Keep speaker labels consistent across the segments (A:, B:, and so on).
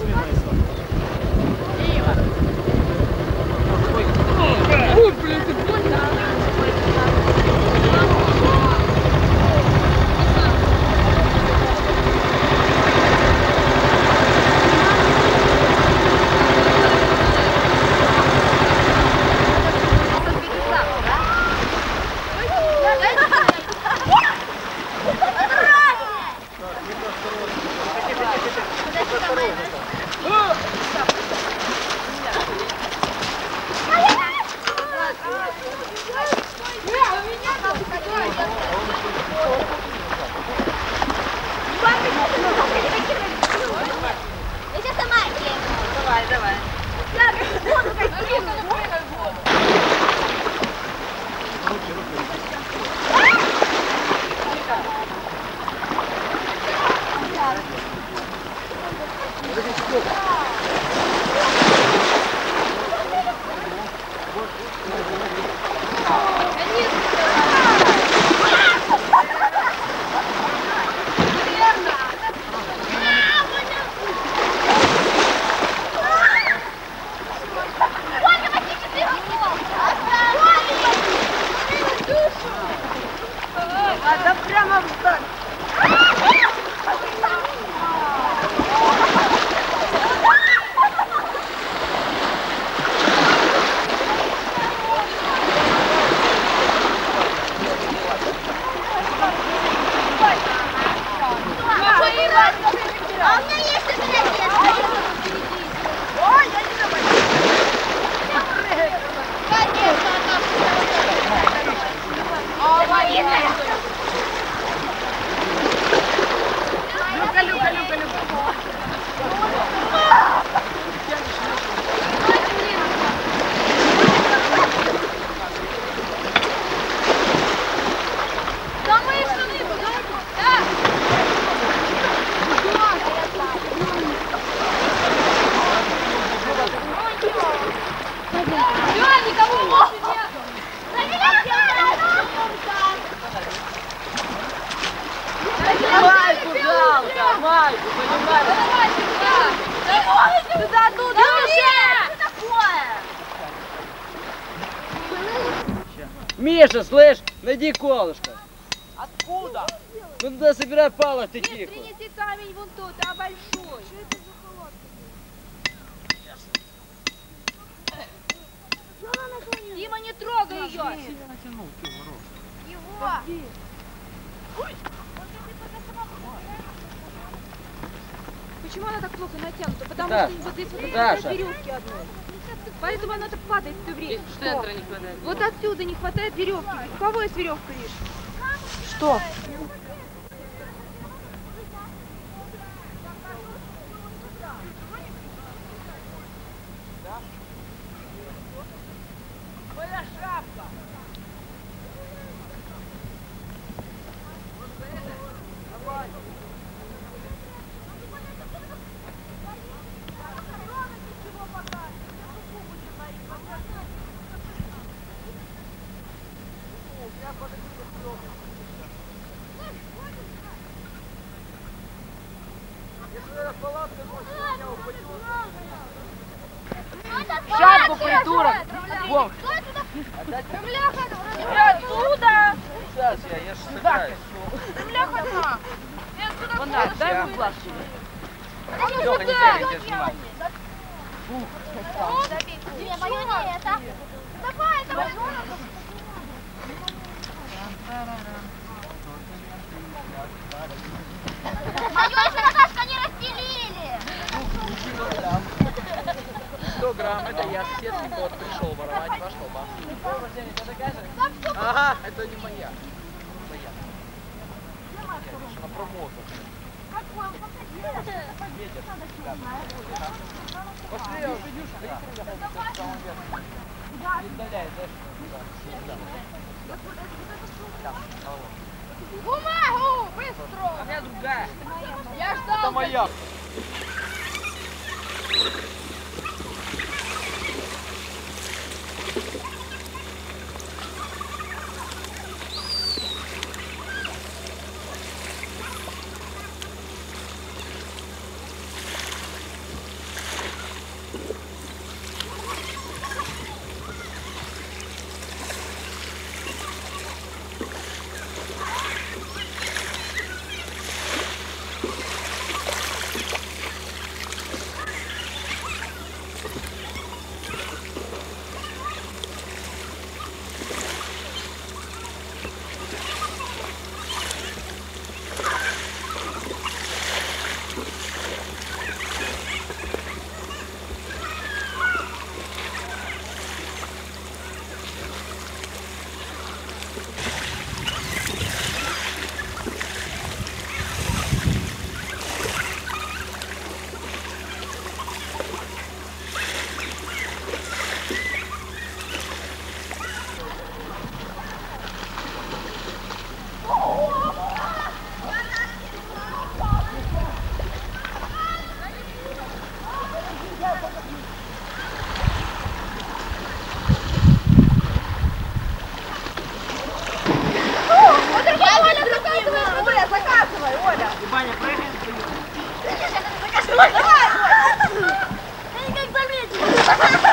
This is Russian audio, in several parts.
A: Where's my
B: license? Жалко, майку, понимаешь?
A: Туда, оттуда, Что такое?
B: Миша, слышь, найди колышко.
C: Откуда?
B: Ну туда собирай палок, ты тихо.
A: Принеси камень вон тот, а большой. Дима, не трогай ее. Его.
C: Почему она так плохо натянута? Потому
B: Даша,
C: что вот здесь вот
B: Даша.
C: веревки одной. Поэтому она так падает все время.
B: Штендера не хватает.
C: Вот отсюда не хватает веревки. У кого есть веревка лишь?
B: Что?
A: Шапку, придурок.
B: Вон.
A: Оттуда.
B: Сейчас я, я ж собираюсь.
C: Вон, дай, дай ему глаз.
B: Леха, не тянет, я снимаю.
A: Не, мое не это. Давай, давай. Мое
B: 100 грамм, это я соседский кот пришел воровать ваш колбас. Ага, это не моя. Моя. Она промокла. Ветер. Пошли, я уже Юша, Не издаляй, дальше.
A: Бумагу, быстро.
B: У меня другая.
A: Я ждал.
B: Это моя.
A: you Баня прыгает.
D: Давай, Оля.
B: Они как заметили.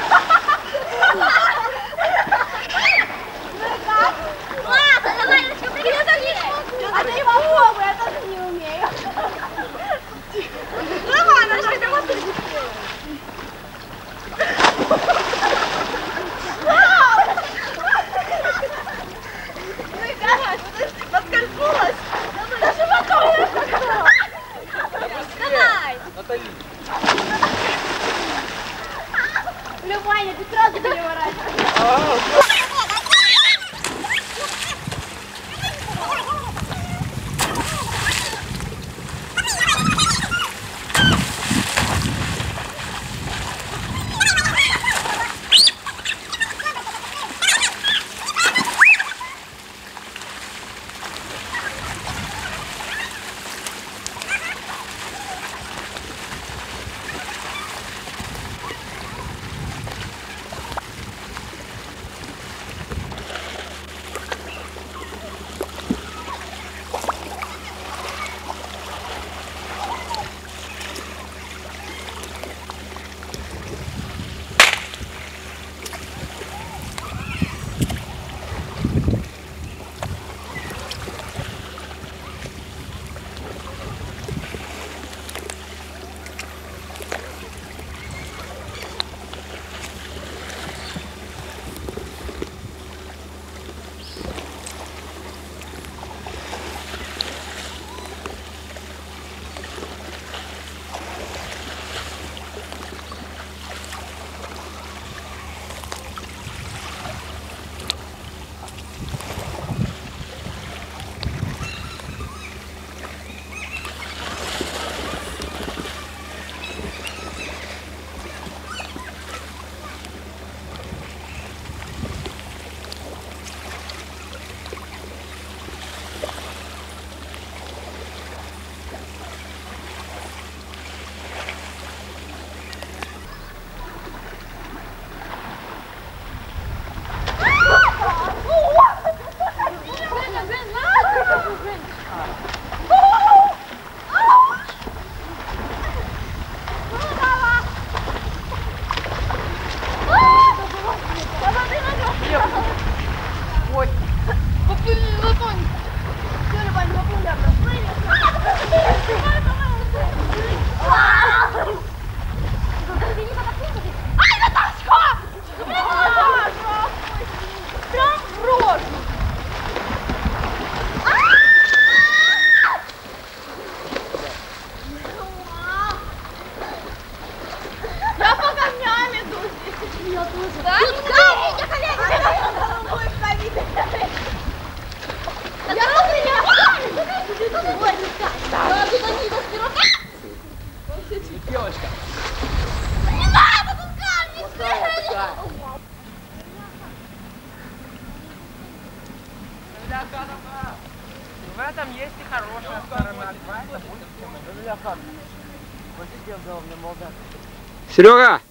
E: Серега,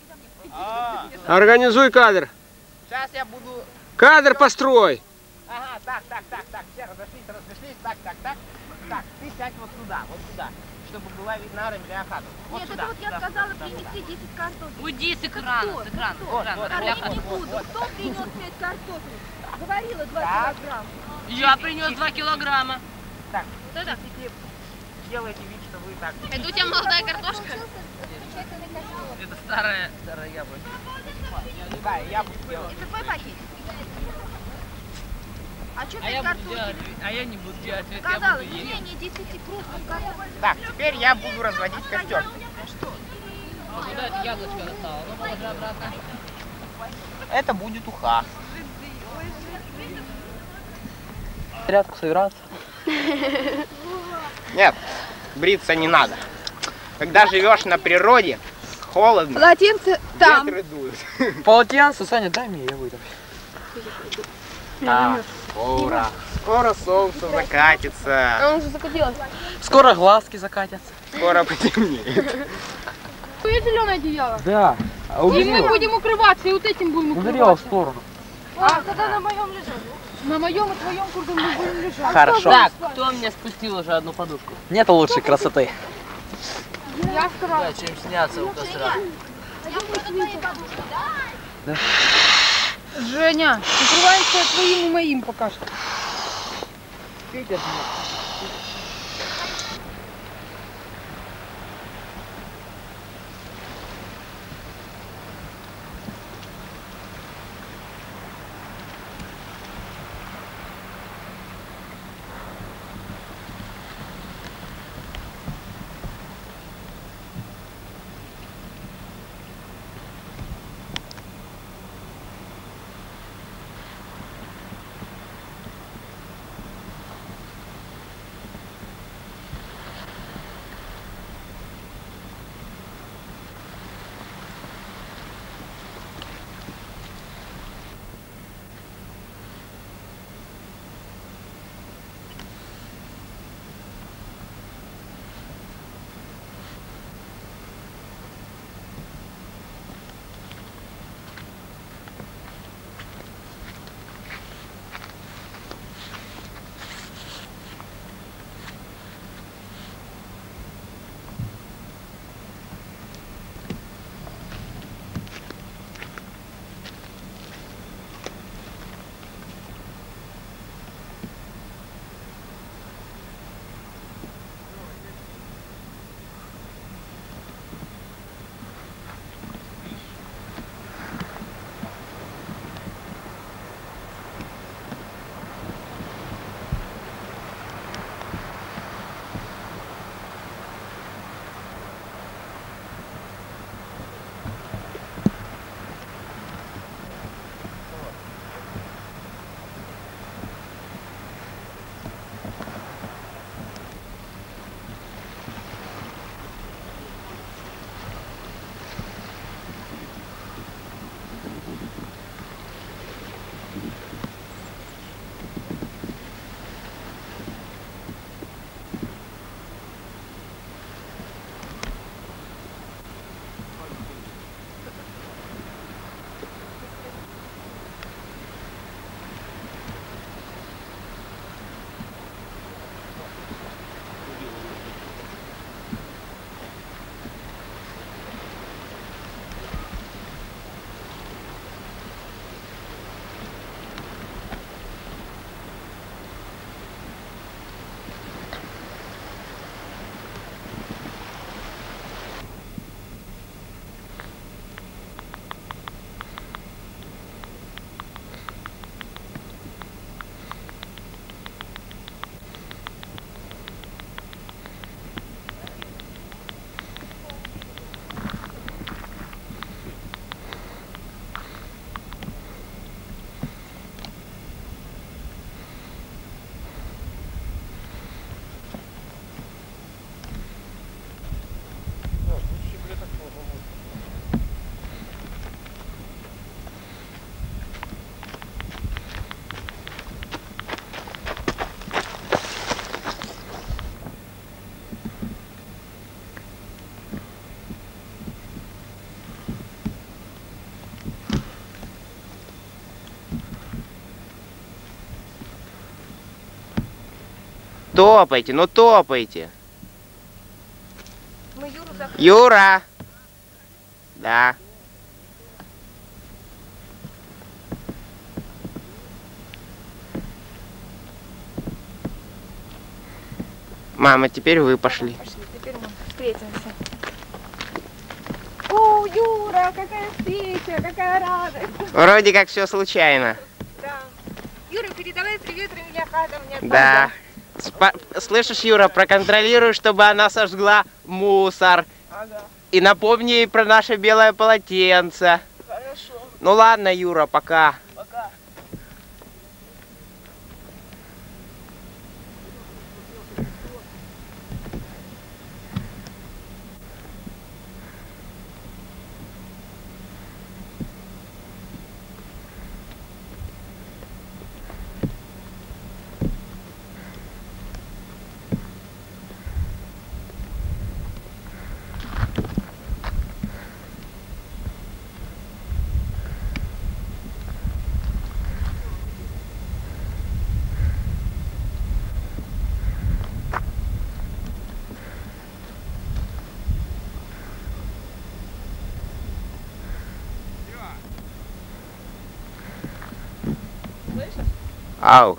F: А,
E: организуй кадр.
F: Сейчас я буду...
E: Кадр построй.
F: Ага, так, так, так, так, все разошлись, разошлись, так, так, так. Так, ты сядь вот сюда, вот сюда, чтобы была видна Рамиляхату. Вот
B: Нет,
F: сюда,
B: это вот я
F: сюда,
B: сказала
F: сюда, сюда.
B: принести 10 картофель.
C: Уйди с экрана, с экрана, с экрана.
F: вот,
B: Кормить
F: вот,
B: не буду.
F: вот.
B: Кто принес 5 картофелей? Говорила 2
F: Так.
B: килограмма.
C: Я принес 2 килограмма.
F: Так,
B: Вот это.
F: Делайте вид, что вы так.
B: Это у тебя молодая картошка?
C: Это старая, старая яблоко.
F: Да, я буду делать.
B: Это твой пакет? А что
C: А
B: 5
C: я буду делать, а я не буду делать, вид, я
B: Сказала,
C: буду
B: не
C: есть.
B: менее 10 крупных картофелей.
F: Так, теперь я буду разводить костер.
C: Вот Куда это яблочко достала? Ну, положи обратно.
F: Это будет уха.
G: Тряпку собираться.
F: Нет, бриться не надо. Когда живешь на природе, холодно,
B: Полотенце там.
F: ветры дуют.
G: Полотенце, Саня, дай мне, я выйду.
F: А, скоро. Скоро солнце закатится,
B: Она уже закатилась.
G: Скоро глазки закатятся.
F: скоро потемнеет.
B: Твое зеленое одеяло.
G: Да. А
B: И мы будем укрываться, и вот этим будем
G: ударила в
B: укрываться.
G: сторону.
B: А, тогда на моем лежать. На моем и твоем курсе мы будем лежать.
G: Хорошо.
C: Так, кто мне спустил уже одну подушку?
G: Нет лучшей красоты.
B: Я сказала.
C: Да, чем сняться у костра.
B: Женя, укрываемся твоим и моим пока что.
F: Топайте, ну топайте.
B: Мы Юру за...
F: Юра! Да. Мама, теперь вы пошли.
B: Пошли, теперь мы встретимся. О, Юра, какая встреча, какая радость.
F: Вроде как все случайно.
B: Да. Юра, передавай привет Рамиля от
F: Да. Спа- Слышишь, Юра, проконтролируй, чтобы она сожгла мусор.
B: Ага,
F: И напомни ей про наше белое полотенце.
B: хорошо,
F: Ну ладно, Юра, пока.
B: Пока.
F: Ау.